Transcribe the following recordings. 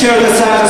share this out.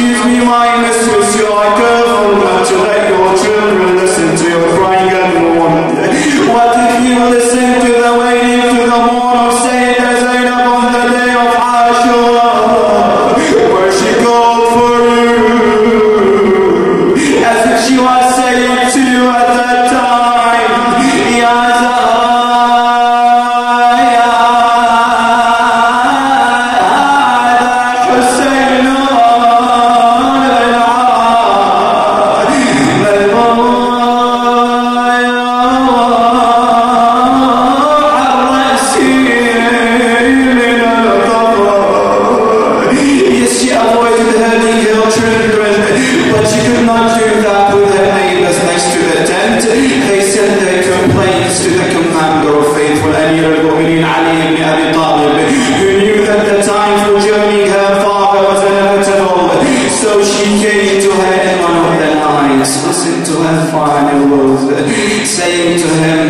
Teach me my mistake. أمير المؤمنين علي بن أبي Talib, who knew that the time for joining her father was inevitable, so she came to her in one of the nights, listened to her final words, saying to him,